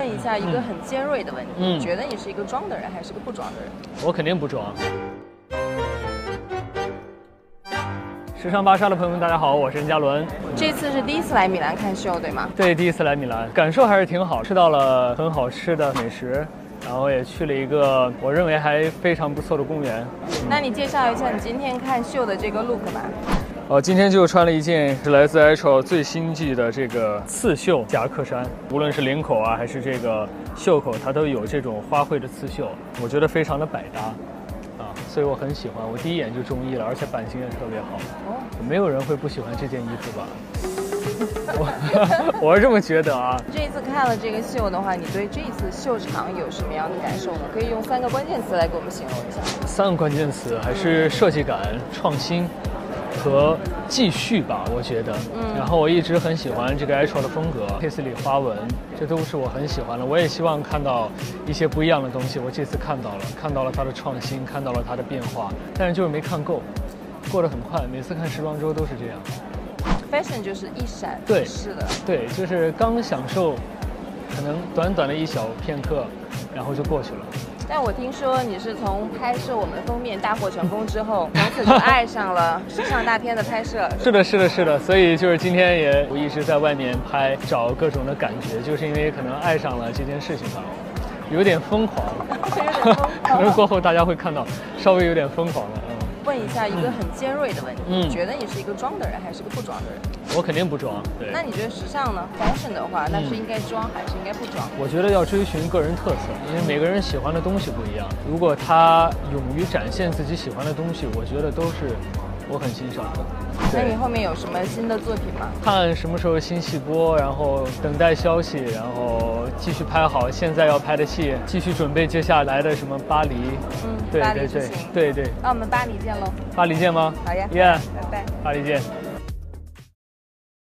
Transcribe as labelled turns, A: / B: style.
A: 问一下一个很尖锐的问题，
B: 嗯
A: 你觉得你是一个装的人还是个不装的人？
B: 我肯定不装。时尚芭莎的朋友们，大家好，我是任嘉伦。
A: 这次是第一次来米兰看秀，对吗？
B: 对，第一次来米兰，感受还是挺好，吃到了很好吃的美食，然后也去了一个我认为还非常不错的公园。
A: 那你介绍一下你今天看秀的这个 look 吧。
B: 哦，今天就穿了一件是来自 H 最新季的这个刺绣夹克衫，无论是领口啊还是这个袖口，它都有这种花卉的刺绣，我觉得非常的百搭，啊，所以我很喜欢，我第一眼就中意了，而且版型也特别好，
A: 哦，
B: 没有人会不喜欢这件衣服吧？我 我是这么觉得啊。
A: 这一次看了这个秀的话，你对这一次秀场有什么样的感受呢？可以用三个关键词来给我们形容一下。
B: 三个关键词还是设计感、创新和继续吧，我觉得。
A: 嗯
B: 然后我一直很喜欢这个 H 的风格，佩斯里花纹，这都是我很喜欢的。我也希望看到一些不一样的东西，我这次看到了，看到了它的创新，看到了它的变化，但是就是没看够，过得很快。每次看时装周都是这样。
A: Fashion 就是一闪
B: 对
A: 即逝的，
B: 对，就是刚享受，可能短短的一小片刻，然后就过去了。
A: 但我听说你是从拍摄我们封面大获成功之后，从此就爱上了 时尚大片的拍摄。
B: 是的，是的，是的，所以就是今天也我一直在外面拍，找各种的感觉，就是因为可能爱上了这件事情吧，有点疯狂，
A: 有点疯狂。
B: 可能过后大家会看到稍微有点疯狂了，嗯，
A: 问一下一个很尖锐的问题，
B: 嗯
A: 你觉得你是一个装的人还是个不装的人？
B: 我肯定不装，对，
A: 那你觉得时尚呢？fashion 的话，那是应该装还是应该不装？
B: 我觉得要追寻个人特色，因为每个人喜欢的东西不一样，如果他勇于展现自己喜欢的东西，我觉得都是我很欣赏的。
A: 那你后面有什么新的作品吗？
B: 看什么时候新戏播，然后等待消息，然后继续拍好现在要拍的戏，继续准备接下来的什么巴黎，
A: 嗯，
B: 对对对。对对，
A: 那我们巴黎见喽。
B: 巴黎见吗？
A: 好呀
B: 耶，
A: 拜拜。
B: 巴黎见。